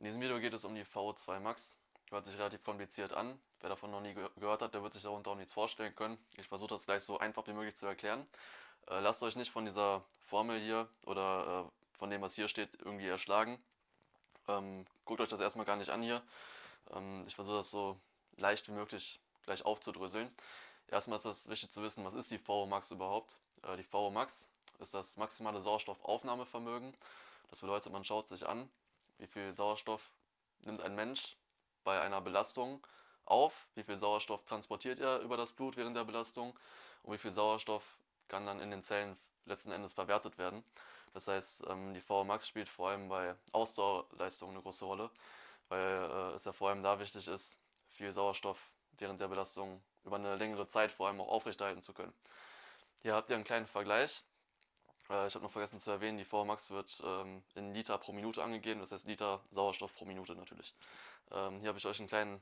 In diesem Video geht es um die VO2 Max. Hört sich relativ kompliziert an. Wer davon noch nie ge gehört hat, der wird sich darunter auch nichts vorstellen können. Ich versuche das gleich so einfach wie möglich zu erklären. Äh, lasst euch nicht von dieser Formel hier oder äh, von dem, was hier steht, irgendwie erschlagen. Ähm, guckt euch das erstmal gar nicht an hier. Ähm, ich versuche das so leicht wie möglich gleich aufzudröseln. Erstmal ist es wichtig zu wissen, was ist die VO Max überhaupt? Äh, die VO Max ist das maximale Sauerstoffaufnahmevermögen. Das bedeutet, man schaut sich an, wie viel Sauerstoff nimmt ein Mensch bei einer Belastung auf, wie viel Sauerstoff transportiert er über das Blut während der Belastung und wie viel Sauerstoff kann dann in den Zellen letzten Endes verwertet werden. Das heißt, ähm, die VO-Max spielt vor allem bei Ausdauerleistungen eine große Rolle, weil äh, es ja vor allem da wichtig ist, viel Sauerstoff während der Belastung über eine längere Zeit vor allem auch aufrechterhalten zu können. Hier habt ihr einen kleinen Vergleich äh, ich habe noch vergessen zu erwähnen, die VMAX wird ähm, in Liter pro Minute angegeben, das heißt Liter Sauerstoff pro Minute natürlich. Ähm, hier habe ich euch einen kleinen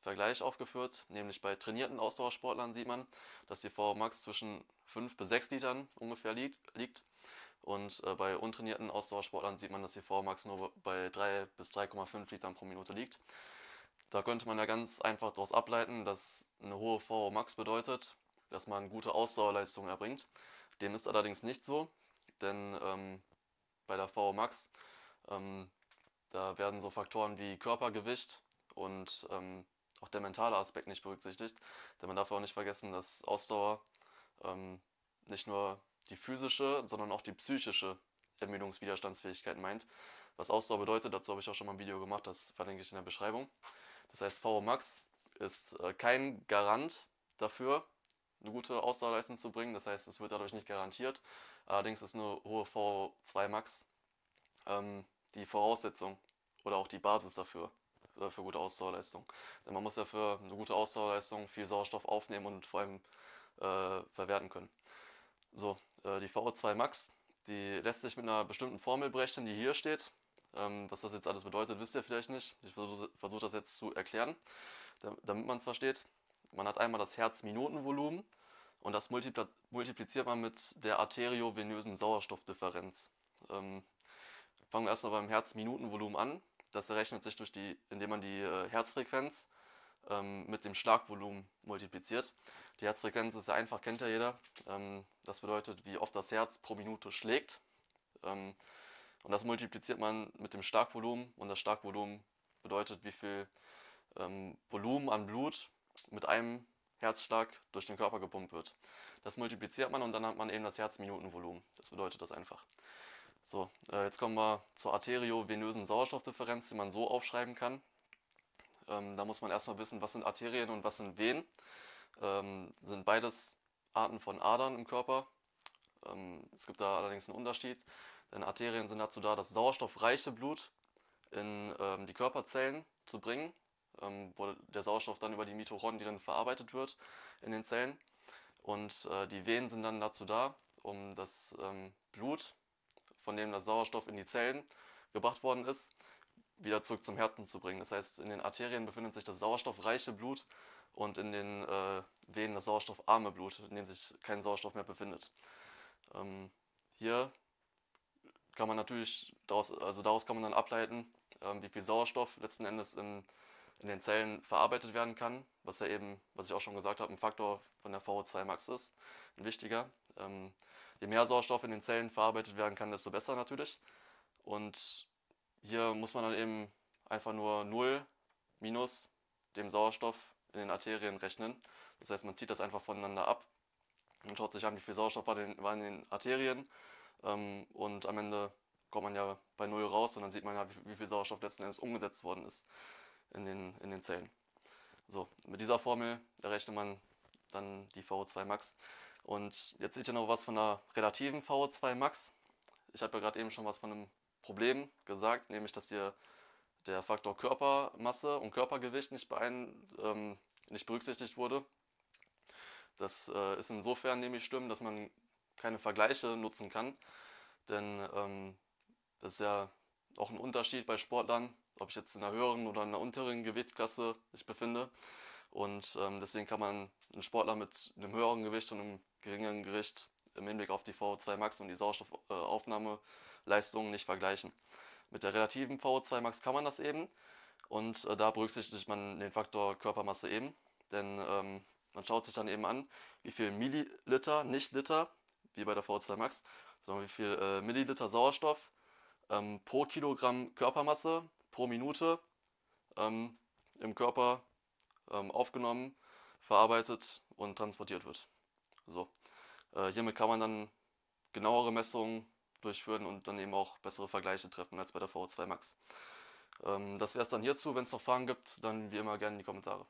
Vergleich aufgeführt, nämlich bei trainierten Ausdauersportlern sieht man, dass die VMAX zwischen 5 bis 6 Litern ungefähr liegt. Und äh, bei untrainierten Ausdauersportlern sieht man, dass die VMAX nur bei 3 bis 3,5 Litern pro Minute liegt. Da könnte man ja ganz einfach daraus ableiten, dass eine hohe VMAX bedeutet, dass man gute Ausdauerleistung erbringt. Dem ist allerdings nicht so denn ähm, bei der VO Max, ähm, da werden so Faktoren wie Körpergewicht und ähm, auch der mentale Aspekt nicht berücksichtigt, denn man darf auch nicht vergessen, dass Ausdauer ähm, nicht nur die physische, sondern auch die psychische Ermüdungswiderstandsfähigkeit meint. Was Ausdauer bedeutet, dazu habe ich auch schon mal ein Video gemacht, das verlinke ich in der Beschreibung. Das heißt, VO Max ist äh, kein Garant dafür, eine gute Ausdauerleistung zu bringen. Das heißt, es wird dadurch nicht garantiert. Allerdings ist eine hohe V2 Max ähm, die Voraussetzung oder auch die Basis dafür, äh, für gute Ausdauerleistung. Denn man muss ja für eine gute Ausdauerleistung viel Sauerstoff aufnehmen und vor allem äh, verwerten können. So, äh, die VO2 Max, die lässt sich mit einer bestimmten Formel berechnen, die hier steht. Ähm, was das jetzt alles bedeutet, wisst ihr vielleicht nicht. Ich versuche versuch das jetzt zu erklären, damit man es versteht. Man hat einmal das Herzminutenvolumen und das multipliziert man mit der arteriovenösen Sauerstoffdifferenz. Ähm, fangen wir erstmal beim Herzminutenvolumen an. Das errechnet sich durch die, indem man die äh, Herzfrequenz ähm, mit dem Schlagvolumen multipliziert. Die Herzfrequenz ist ja einfach, kennt ja jeder. Ähm, das bedeutet, wie oft das Herz pro Minute schlägt. Ähm, und das multipliziert man mit dem Schlagvolumen und das Schlagvolumen bedeutet, wie viel ähm, Volumen an Blut mit einem Herzschlag durch den Körper gepumpt wird. Das multipliziert man und dann hat man eben das Herzminutenvolumen. Das bedeutet das einfach. So, äh, jetzt kommen wir zur arteriovenösen Sauerstoffdifferenz, die man so aufschreiben kann. Ähm, da muss man erstmal wissen, was sind Arterien und was sind Venen. Ähm, sind beides Arten von Adern im Körper. Ähm, es gibt da allerdings einen Unterschied, denn Arterien sind dazu da, das sauerstoffreiche Blut in ähm, die Körperzellen zu bringen ähm, wo der Sauerstoff dann über die Mitochondrien verarbeitet wird in den Zellen. Und äh, die Venen sind dann dazu da, um das ähm, Blut, von dem das Sauerstoff in die Zellen gebracht worden ist, wieder zurück zum Herzen zu bringen. Das heißt, in den Arterien befindet sich das sauerstoffreiche Blut und in den äh, Venen das sauerstoffarme Blut, in dem sich kein Sauerstoff mehr befindet. Ähm, hier kann man natürlich, daraus, also daraus kann man dann ableiten, ähm, wie viel Sauerstoff letzten Endes im in den Zellen verarbeitet werden kann, was ja eben, was ich auch schon gesagt habe, ein Faktor von der VO2 Max ist, ein wichtiger. Ähm, je mehr Sauerstoff in den Zellen verarbeitet werden kann, desto besser natürlich. Und hier muss man dann eben einfach nur 0 minus dem Sauerstoff in den Arterien rechnen. Das heißt, man zieht das einfach voneinander ab und schaut sich an, wie viel Sauerstoff war, in den Arterien. Ähm, und am Ende kommt man ja bei 0 raus und dann sieht man ja, wie viel Sauerstoff letzten Endes umgesetzt worden ist in den, in den Zellen. So, mit dieser Formel errechnet man dann die VO2 Max. Und jetzt seht ihr noch was von der relativen VO2 Max. Ich habe ja gerade eben schon was von einem Problem gesagt, nämlich dass dir der Faktor Körpermasse und Körpergewicht nicht, beein, ähm, nicht berücksichtigt wurde. Das äh, ist insofern nämlich schlimm, dass man keine Vergleiche nutzen kann. Denn ähm, das ist ja auch ein Unterschied bei Sportlern, ob ich jetzt in einer höheren oder in einer unteren Gewichtsklasse mich befinde. Und ähm, deswegen kann man einen Sportler mit einem höheren Gewicht und einem geringeren Gewicht im Hinblick auf die VO2 Max und die Sauerstoffaufnahmeleistung nicht vergleichen. Mit der relativen VO2 Max kann man das eben und äh, da berücksichtigt man den Faktor Körpermasse eben, denn ähm, man schaut sich dann eben an, wie viel Milliliter, nicht Liter, wie bei der VO2 Max, sondern wie viel äh, Milliliter Sauerstoff ähm, pro Kilogramm Körpermasse pro Minute ähm, im Körper ähm, aufgenommen, verarbeitet und transportiert wird. So. Äh, hiermit kann man dann genauere Messungen durchführen und dann eben auch bessere Vergleiche treffen als bei der VO2 Max. Ähm, das wäre es dann hierzu. Wenn es noch Fragen gibt, dann wie immer gerne in die Kommentare.